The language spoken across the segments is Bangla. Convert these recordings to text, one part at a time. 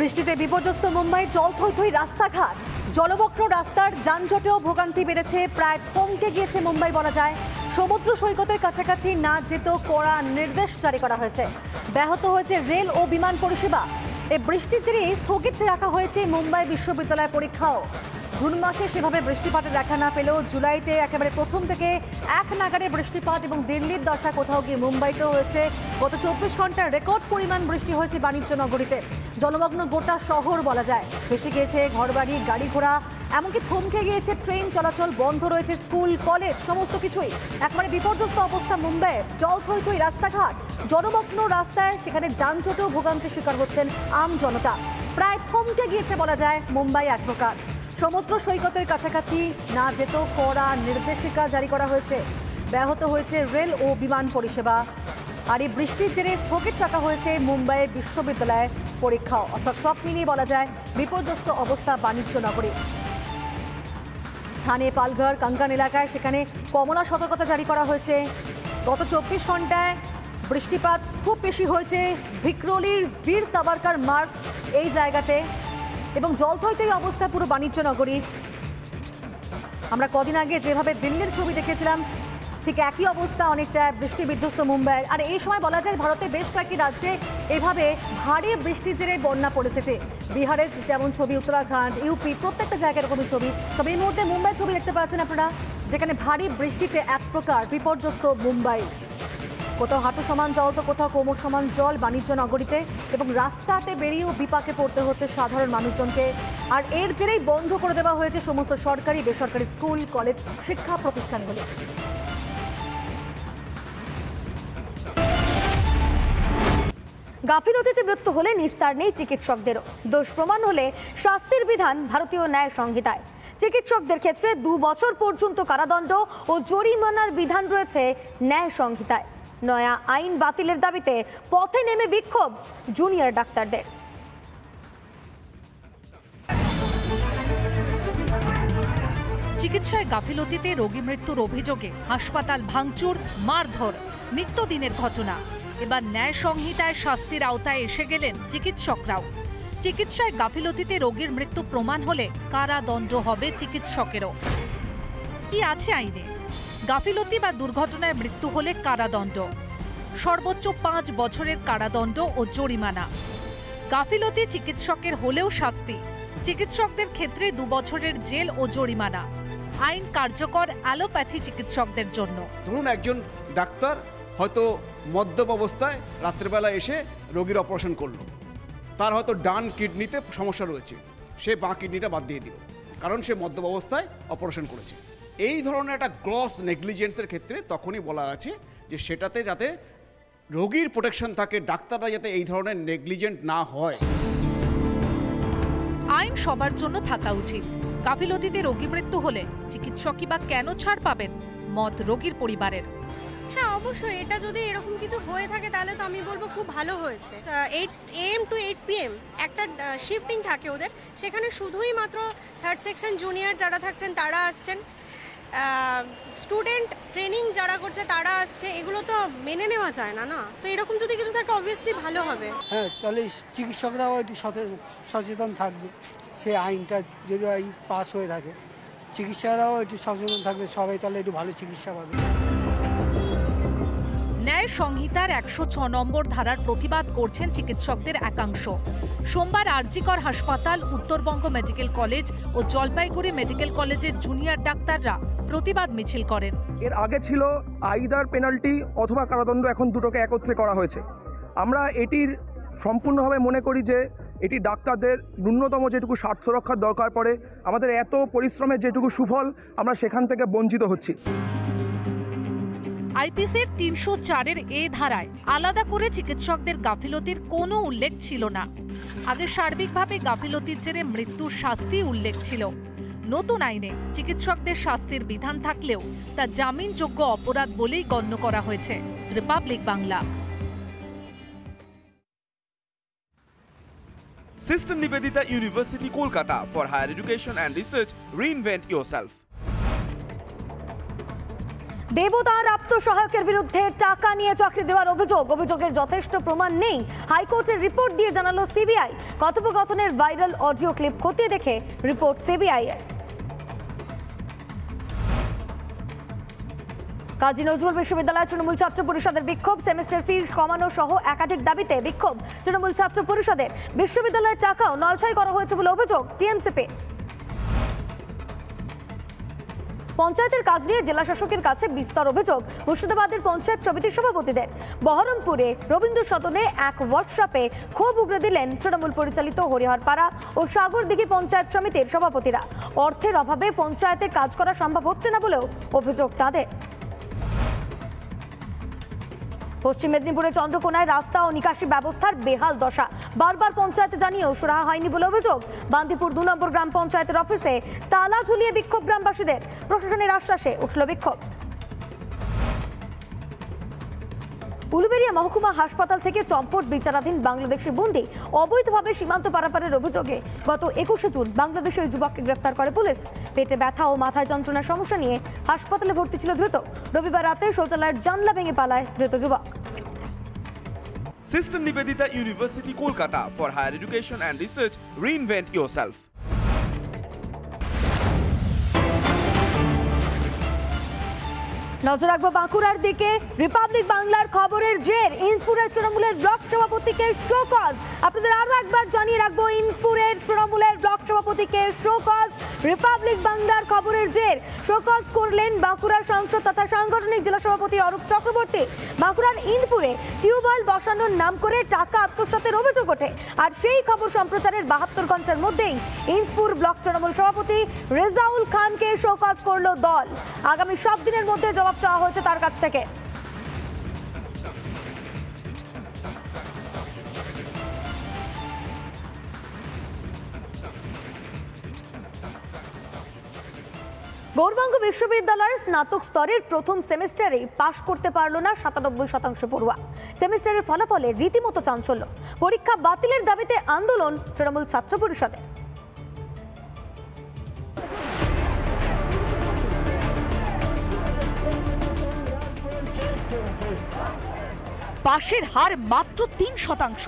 বৃষ্টিতে বিপর্যস্ত মুম্বাই জল থই রাস্তাঘাট। জলমগ্ন রাস্তার যানজটেও ভোগান্তি বেড়েছে, প্রায় থমকে গিয়েছে মুম্বাই বলা যায়। সমুদ্র সৈকতের কাছাকাছি না যেত কড়া নির্দেশ জারি করা হয়েছে। ব্যাহত হয়েছে রেল ও বিমান পরিষেবা। এ বৃষ্টির জেরে স্থগিত রাখা হয়েছে মুম্বাই বিশ্ববিদ্যালয় পরীক্ষাও। জুন মাসে সেভাবে বৃষ্টিপাতের দেখা না পেলেও জুলাইতে একেবারে প্রথম থেকে এক নাগারে বৃষ্টিপাত এবং দিল্লির দশা কোথাও গিয়ে মুম্বাইতেও হয়েছে গত চব্বিশ ঘণ্টার রেকর্ড পরিমাণ বৃষ্টি হয়েছে বাণিজ্য নগরীতে। জলমগ্ন গোটা শহর বলা যায়। ভেসে গিয়েছে ঘরবাড়ি গাড়ি ঘোড়া এমনকি থমকে গিয়েছে ট্রেন চলাচল, বন্ধ রয়েছে স্কুল, কলেজ, সমস্ত কিছুই। একেবারে বিপর্যস্ত অবস্থা মুম্বাইয়ের জল থই থই রাস্তাঘাট। জনমগ্ন রাস্তায় সেখানে যানজটেও ভোগান্তির শিকার হচ্ছেন আম জনতা। প্রায় থমকে গিয়েছে বলা যায় মুম্বাই এক প্রকার। সমুদ্র সৈকতের কাছাকাছি না যেত কড়া নির্দেশিকা জারি করা হয়েছে। ব্যাহত হয়েছে রেল ও বিমান পরিষেবা। আর এই বৃষ্টির জেরে স্থগিত রাখা হয়েছে মুম্বাইয়ের বিশ্ববিদ্যালয়ের পরীক্ষা। অর্থাৎ সব মিলিয়ে বলা যায়, বিপর্যস্ত অবস্থা বাণিজ্য নগরী। থানে পালঘর কাঙ্কান এলাকায় সেখানে কমলা সতর্কতা জারি করা হয়েছে। গত চব্বিশ ঘন্টায় বৃষ্টিপাত খুব বেশি হয়েছে। ভিক্রোলির বীর সাবারকার মার্গ এই জায়গাতে। এবং জলথইতেই অবস্থা পুরো বাণিজ্য নগরী আমরা কদিন আগে যেভাবে দিল্লির ছবি দেখেছিলাম, ঠিক একই অবস্থা, অনেকটা বৃষ্টি বিধ্বস্ত মুম্বাইয়ের। আর এই সময় বলা যায় ভারতের বেশ কয়েকটি রাজ্যে এভাবে ভারী বৃষ্টির জেরে বন্যা পড়েছে বিহারের যেমন ছবি, উত্তরাখণ্ড, ইউপি, প্রত্যেকটা জায়গায় এরকমই ছবি। তবে এই মুহূর্তে মুম্বাই ছবি দেখতে পাচ্ছেন আপনারা, যেখানে ভারী বৃষ্টিতে এক প্রকার বিপর্যস্ত মুম্বাই। কোথাও হাঁটু সমান জল তো কোথাও কোমর সমান জল বাণিজ্য নগরীতে এবং রাস্তাতে বেরিয়েও বিপাকে পড়তে হচ্ছে সাধারণ মানুষজনকে। আর এর জেরেই বন্ধ করে দেওয়া হয়েছে সমস্ত সরকারি, বেসরকারি স্কুল, কলেজ, শিক্ষা প্রতিষ্ঠানগুলি। গাফিলতিতে মৃত্যু হলে নিস্তার নেই চিকিৎসকদেরও। দোষ প্রমাণ হলে শাস্তির বিধান ভারতীয় ন্যায় সংহিতায়। চিকিৎসকদের ক্ষেত্রে দু বছর পর্যন্ত কারাদণ্ড ও জরিমানার বিধান রয়েছে ন্যায় সংহিতায়। নয়া আইন বাতিলের দাবিতে পথে নেমে বিক্ষোভ জুনিয়র ডাক্তারদের। চিকিৎসায় গাফিলতিতে রোগী মৃত্যুর অভিযোগে হাসপাতাল ভাঙচুর, মারধর, নিত্যদিনের ঘটনা। এবার ন্যায় সংহিতায় শাস্তির আওতায় এসে গেলেন চিকিৎসকরাও। চিকিৎসায় গাফিলতিতে রোগীর মৃত্যু প্রমাণ হলে কারাদণ্ড হবে চিকিৎসকেরও। কি আছে আইনে? গাফিলতি বা দুর্ঘটনায় মৃত্যু হলে কারাদণ্ড। সর্বোচ্চ পাঁচ বছরের কারাদণ্ড ও জরিমানা। গাফিলতি চিকিৎসকের হলেও শাস্তি। চিকিৎসকদের ক্ষেত্রে দু বছরের জেল ও জরিমানা। আইন কার্যকর অ্যালোপ্যাথি চিকিৎসকদের জন্য। ধরুন একজন ডাক্তার হয়তো মদ্যপ অবস্থায় রাত্রেবেলা এসে রোগীর অপারেশন করল। তার হয়তো ডান কিডনিতে সমস্যা রয়েছে। সে বাঁ কিডনিটা বাদ দিয়ে দিল। কারণ সে মদ্যপ অবস্থায় অপারেশন করেছে। এই ধরনের একটা গ্রস নেগলিজেন্সের ক্ষেত্রে তখনই বলা আছে যে সেটাতে যাতে রোগীর প্রোটেকশন থাকে ডাক্তাররা যাতে এই ধরনের নেগলিজেন্ট না হয়। আইন সবার জন্য থাকা উচিত। গাফিলতিতে রোগী মৃত্যু হলে চিকিৎসকই বা কেন ছাড় পাবেন? মত রোগীর পরিবারের। হ্যাঁ অবশ্যই। এটা যদি এরকম কিছু হয়ে থাকে তাহলে তো আমি বলব খুব ভালো হয়েছে। Eight AM to eight PM একটা শিফটিং থাকে ওদের। সেখানে শুধুই মাত্র থার্ড সেকশন জুনিয়র যারা থাকছেন তারা আসছেন। স্টুডেন্ট ট্রেনিং যারা করছে, তারা আসছে, এগুলো তো মেনে নেওয়া যায় না না? তো এরকম যদি কিছু থাকে অবভিয়াসলি ভালো হবে। হ্যাঁ তাহলে চিকিৎসকরাও একটু সচেতন থাকবে সে আইনটা যদি পাস হয়ে থাকে। চিকিৎসারাও একটু সচেতন থাকবে, সবাই তাহলে একটু ভালো চিকিৎসা পাবে। ন্যায় সংহিতার একশো ছ নম্বর ধারার প্রতিবাদ করছেন চিকিৎসকদের একাংশ। সোমবার আরজিকর হাসপাতাল, উত্তরবঙ্গ মেডিকেল কলেজ ও জলপাইগুড়ি মেডিকেল কলেজের জুনিয়র ডাক্তাররা প্রতিবাদ মিছিল করেন। এর আগে ছিল আইদার পেনাল্টি অথবা কারাদণ্ড এখন দুটোকে একত্রে করা হয়েছে। আমরা এটির সম্পূর্ণভাবে মনে করি যে এটি ডাক্তারদের ন্যূনতম যেটুকু স্বার্থ রক্ষার দরকার পড়ে, আমাদের এত পরিশ্রমের যেটুকু সুফল আমরা সেখান থেকে বঞ্চিত হচ্ছি। আইপিসির তিনশো চারের এ ধারায় আলাদা করে চিকিৎসকদের গাফিলতির কোনো উল্লেখ ছিল না আগে সার্বিকভাবে গাফিলতির জেরে মৃত্যুর শাস্তি উল্লেখ ছিল নতুন আইনে চিকিৎসকদের শাস্তির বিধান থাকলেও তা জামিনযোগ্য অপরাধ বলেই গণ্য করা হয়েছে republic Bangla Sister Nivedita University, Kolkata for higher education and research. Reinvent yourself. দেবতার আত্মসহায়কের বিরুদ্ধে টাকা নিয়ে চাকরি দেওয়ার অভিযোগ। অভিযোগের যথেষ্ট প্রমাণ নেই। হাইকোর্টের রিপোর্ট দিয়ে জানালো সিবিআই। কথোপকথনের ভাইরাল অডিও ক্লিপ খতিয়ে দেখে রিপোর্ট সিবিআই এর। কাজী নজরুল বিশ্ববিদ্যালয় তৃণমূল ছাত্র পরিষদের বিক্ষোভ, সেমিস্টার ফি কমানো সহ একাধিক দাবিতে বিক্ষোভ। তৃণমূল ছাত্র পরিষদের বিশ্ববিদ্যালয়ের টাকাও নলছাই করা হয়েছে বলে অভিযোগ টিএমসিপি। পঞ্চায়েতের কাজ নিয়ে জেলা শাসকের কাছে বিস্তর অভিযোগ। মুর্শিদাবাদের পঞ্চায়েত সমিতির সভাপতিদের। বহরমপুরে রবীন্দ্র সদনে এক ওয়ার্কশপে ক্ষোভ উগড়ে দিলেন তৃণমূল পরিচালিত হরিহরপাড়া ও সাগরদিঘি পঞ্চায়েত সমিতির সভাপতিরা। অর্থের অভাবে পঞ্চায়েতে কাজ করা সম্ভব হচ্ছে না বলেও অভিযোগ তাদের। পশ্চিম মেদিনীপুরের চন্দ্রকোনায় রাস্তা ও নিকাশি ব্যবস্থার বেহাল দশা। বারবার পঞ্চায়েতে জানিয়েও সুরাহা হয়নি বলে অভিযোগ। বান্দিপুর দু নম্বর গ্রাম পঞ্চায়েতের অফিসে তালা ঝুলিয়ে বিক্ষোভ গ্রামবাসীদের। প্রশাসনের আশ্বাসে উঠল বিক্ষোভ। উলুবেড়িয়া মহকুমা হাসপাতাল থেকে চম্পট বিচারাধীন বাংলাদেশি বন্দি অবৈধভাবে সীমান্ত পারাপারের অভিযোগে গত একুশে জুন বাংলাদেশের যুবককে গ্রেফতার করে পুলিশ পেটে ব্যথা ও মাথায় যন্ত্রণার সমস্যা নিয়ে হাসপাতালে ভর্তি ছিল দ্রুত রবিবার রাতে শৌচালয়ের জানলা ভেঙে পালায় ধৃত যুবক Sister Nivedita University, Kolkata for higher education and research. Reinvent yourself. নজর রাখব বাঁকুড়ার দিকে। রিপাবলিক বাংলার খবরের জের। ইনপুরের তৃণমূলের ব্লক সভাপতিকে শোকজ। আপনাদের আরও একবার জানিয়ে রাখব, ইনপুরের তৃণমূলের ব্লক সভাপতিকে শোকজ। রিপাবলিক বাংলার খবরের জের। শোকজ করলেন বাঁকুড়ার সাংসদ তথা সাংগঠনিক জেলা সভাপতি অরূপ চক্রবর্তী। বাঁকুড়ার ইনপুরে টিউবওয়েল বসানোর নাম করে টাকা আত্মসাতের ওঠে আর সেই খবর সম্প্রচারের বাহাত্তর ঘণ্টার মধ্যেই ইন্দপুর ব্লক তৃণমূল সভাপতি রেজাউল খানকে শোকজ করল দল। আগামী সব দিনের মধ্যে জবাব চাওয়া হয়েছে তার কাছ থেকে। গৌরবঙ্গ বিশ্ববিদ্যালয়ের স্নাতক স্তরের প্রথম সেমিস্টারে পাশ করতে পারল না সাতানব্বই শতাংশ পড়ুয়া। সেমিস্টারের ফলাফলে রীতিমতো চাঞ্চল্য। পরীক্ষা বাতিলের দাবিতে আন্দোলন তৃণমূল ছাত্র পরিষদে। পাশের হার মাত্র তিন শতাংশ।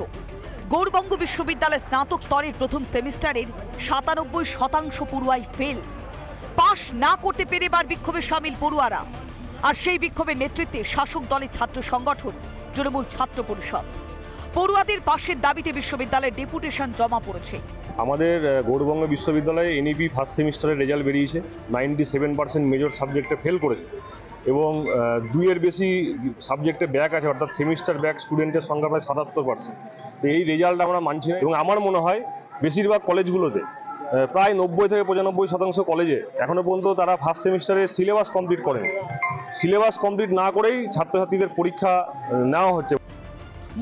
গৌরবঙ্গ বিশ্ববিদ্যালয় স্নাতক স্তরের প্রথম সেমিস্টারের সাতানব্বই শতাংশ পড়ুয়াই ফেল। পাশ না করতে পেরে এবার বিক্ষোভে সামিল পড়ুয়ারা। আর সেই বিক্ষোভের নেতৃত্বে শাসক দলের ছাত্র সংগঠন, তৃণমূল ছাত্র পরিষদ। পড়ুয়াদের পাশের দাবিতে বিশ্ববিদ্যালয়ের ডেপুটেশন জমা পড়েছে। আমাদের গৌরবঙ্গ বিশ্ববিদ্যালয়ে এনইপি ফার্স্ট সেমিস্টারের রেজাল্ট বেরিয়েছে। নাইনটি সেভেন পার্সেন্ট মেজর সাবজেক্টে ফেল করেছে। এবং দুইয়ের বেশি সাবজেক্টে ব্যাক আছে, অর্থাৎ সেমিস্টার ব্যাক স্টুডেন্টের সংখ্যা প্রায় সাতাত্তর পার্সেন্ট তো এই রেজাল্ট আমরা মানছি না। এবং আমার মনে হয়, বেশিরভাগ কলেজগুলোতে প্রায় নব্বই থেকে পঁচানব্বই শতাংশ কলেজে এখনও পর্যন্ত তারা ফার্স্ট সেমিস্টারের সিলেবাস কমপ্লিট করেন। সিলেবাস কমপ্লিট না করেই ছাত্রছাত্রীদের পরীক্ষা নেওয়া হচ্ছে।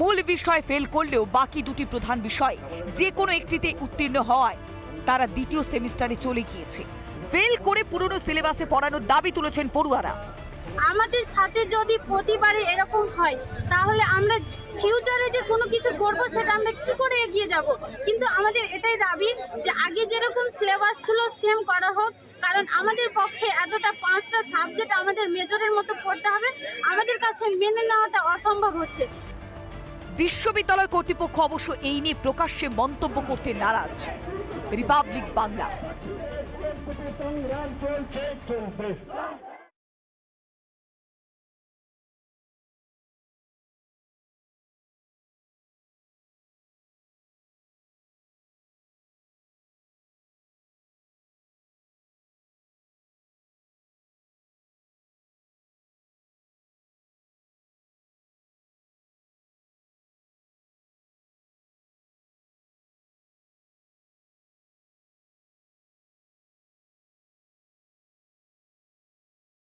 মূল বিষয় ফেল করলেও বাকি দুটি প্রধান বিষয় যে কোনো একটিতে উত্তীর্ণ হওয়ায় তারা দ্বিতীয় সেমিস্টারে চলে গিয়েছে। ফেল করে পুরনো সিলেবাসে পড়ানোর দাবি তুলেছেন পড়ুয়ারা। আমাদের সাথে যদি প্রতিবারে এরকম হয় তাহলে আমরা ফিউচারে যে কোনো কিছু করব সেটা আমরা কি করে এগিয়ে যাব? কিন্তু আমাদের এটাই দাবি যে আগে যেরকম সিলেবাস ছিল সেম করা হোক। কারণ আমাদের পক্ষে এতটা পাঁচটা সাবজেক্ট আমাদের মেজরের মতো পড়তে হবে। আমাদের কাছে মেনে নেওয়াটা অসম্ভব হচ্ছে। বিশ্ববিদ্যালয় কর্তৃপক্ষ অবশ্য এই নিয়ে প্রকাশ্যে মন্তব্য করতে নারাজ। রিপাবলিক বাংলা।